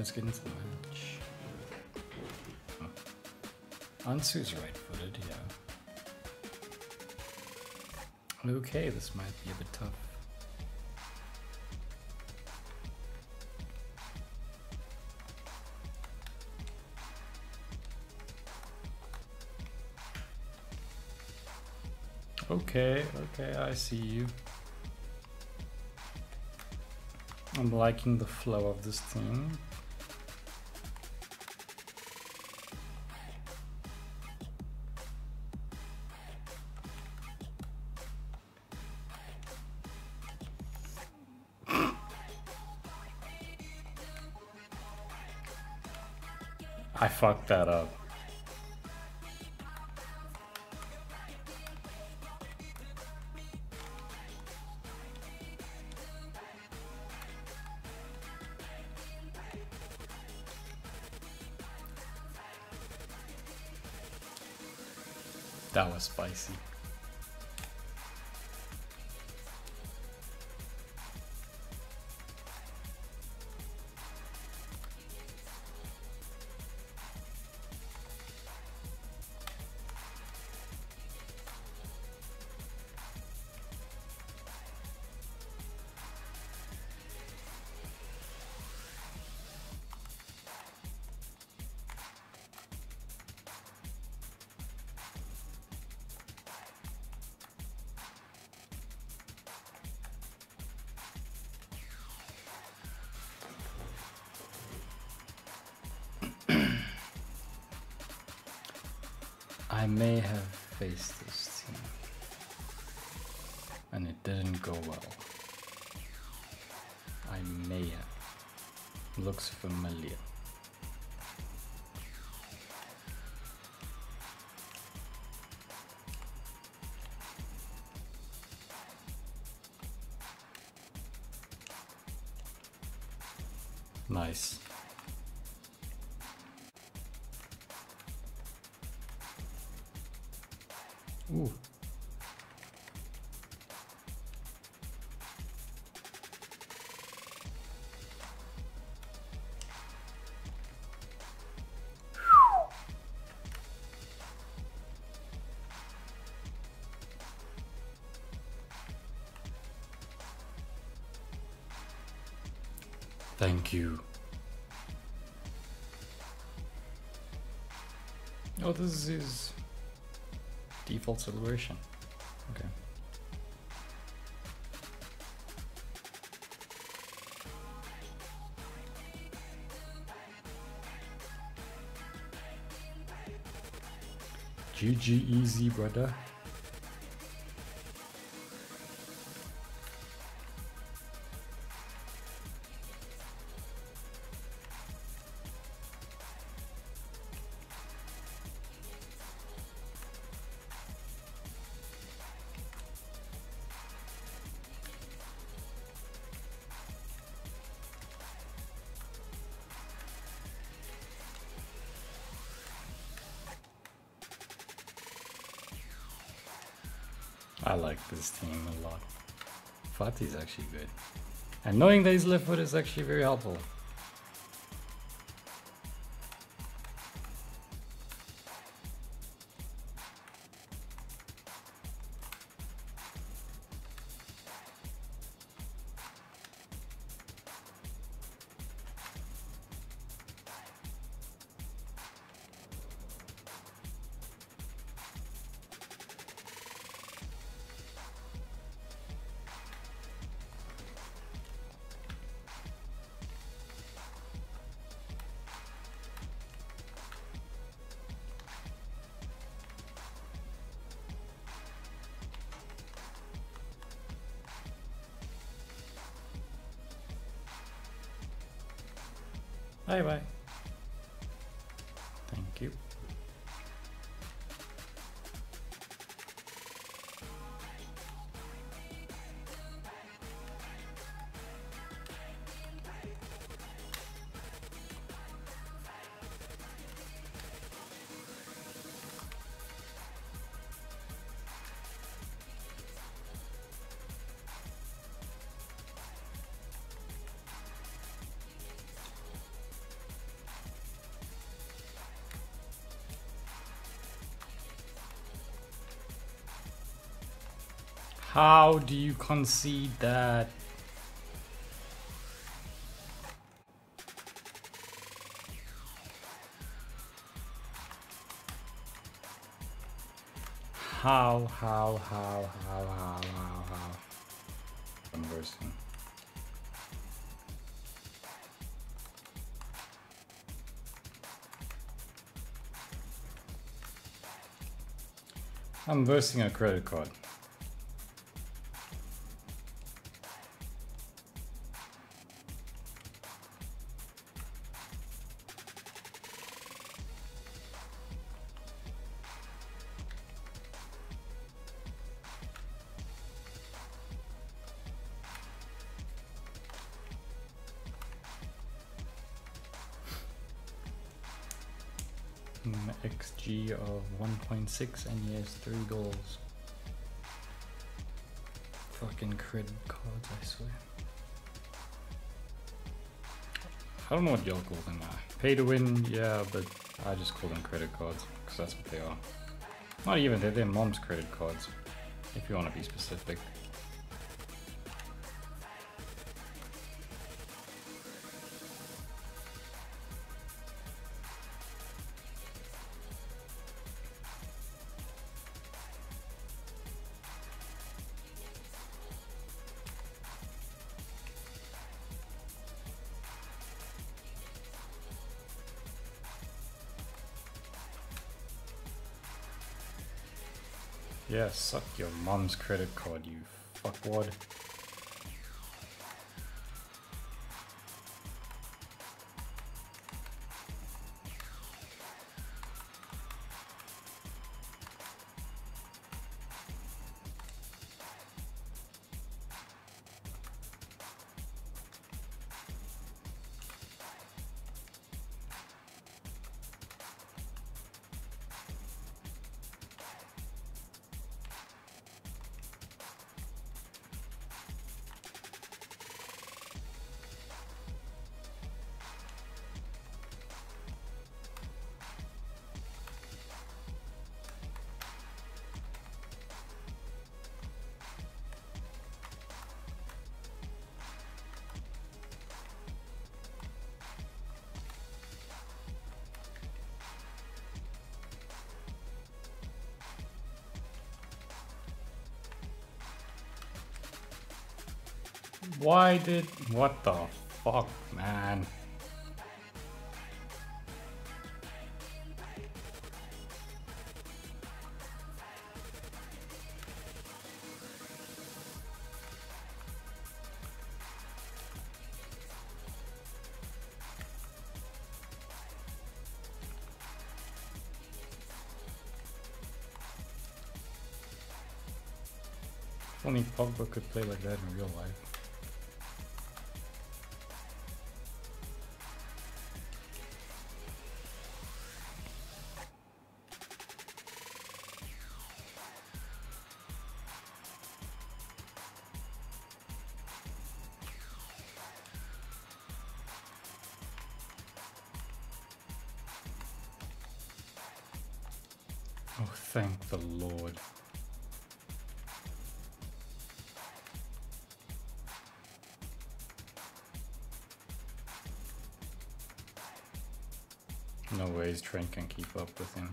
let's get into the match. Oh. Ansu's right footed, yeah. Okay, this might be a bit tough. Okay, okay, I see you. I'm liking the flow of this thing. Fucked that up. That was spicy. I may have faced this team, and it didn't go well. I may have. Looks familiar. Nice. Ooh. Thank you. Oh, this is default celebration. Okay. GG easy, brother. I like this team a lot. Fati is actually good. And knowing that he's left foot is actually very helpful. Bye bye. Thank you. How do you concede that? How, how, how, how, how, how, how? Conversing. I'm versing a credit card. XG of 1.6 and he has three goals. Fucking credit cards, I swear. I don't know what y'all call them. Uh, pay to win, yeah, but I just call them credit cards because that's what they are. Not even, they're their mom's credit cards, if you want to be specific. Yeah, suck your mom's credit card, you fuckwad. Why did... What the fuck, man? only Pogba could play like that in real life. Oh, thank the Lord. No ways Trent can keep up with him.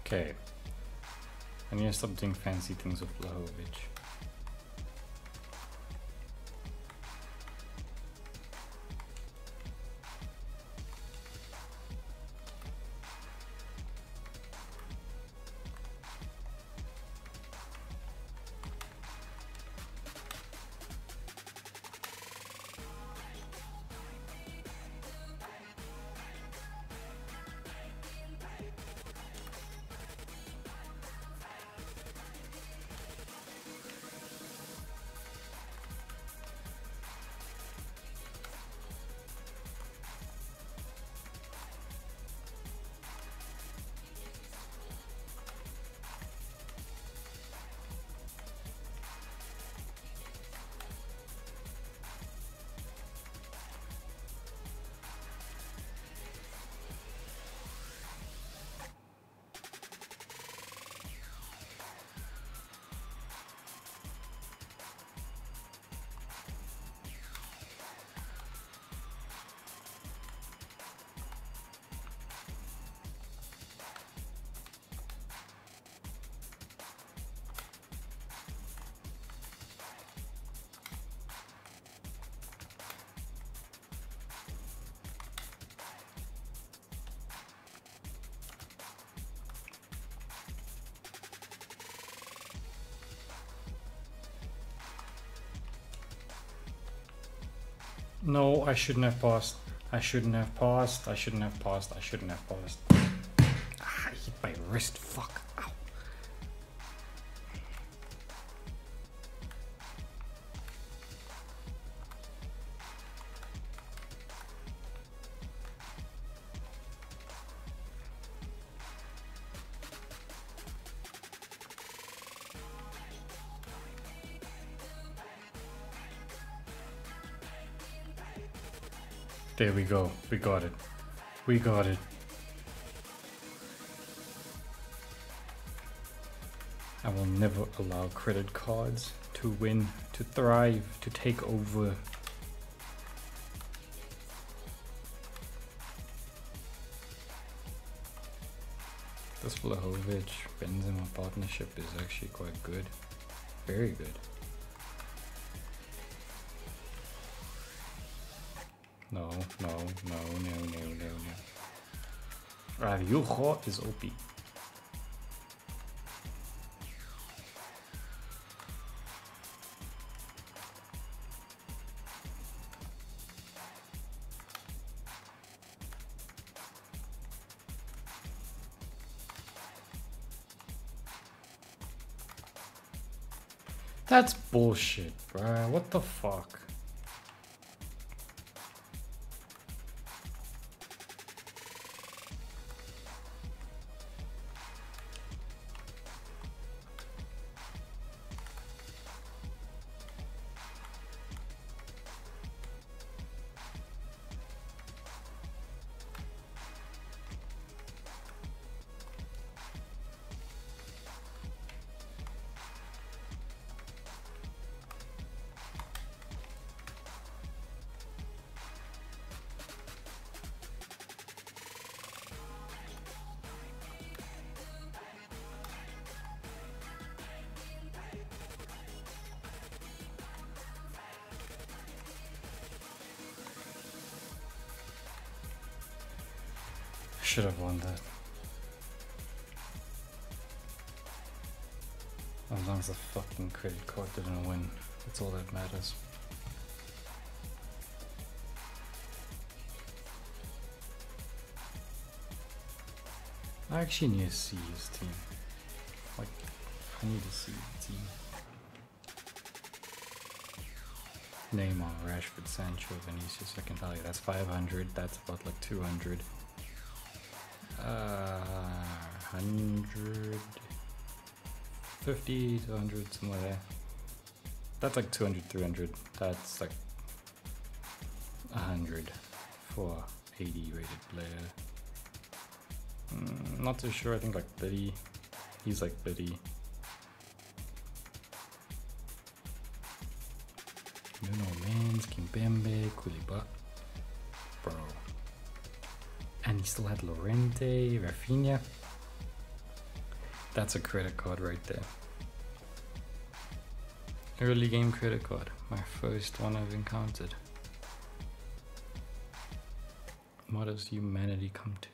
Okay. I need to stop doing fancy things with Vlahovic. No, I shouldn't have paused. I shouldn't have paused. I shouldn't have paused. I shouldn't have paused. Ah, I hit my wrist. Fuck. There we go. We got it. We got it. I will never allow credit cards to win, to thrive, to take over. This Vlahovic Benzema partnership is actually quite good. Very good. No, no, no, no, no, no, no. Araujo is OP. That's bullshit, bruh. What the fuck? Should have won that. As long as the fucking credit card didn't win, that's all that matters. I actually need to see his team. Like, I need to see the team. Neymar, Rashford, Sancho, Vinicius, I can tell you that's 500, that's about like 200. Uh, 150 to 100, something like that. That's like 200, 300. That's like 100 for 80 rated player. Mm, not too sure, I think like 30. He's like 30. Nuno Mendes, Kimpembe, Koulibaly. Bro. And he still had Llorente, Rafinha. That's a credit card right there. Early game credit card. My first one I've encountered. What does humanity come to?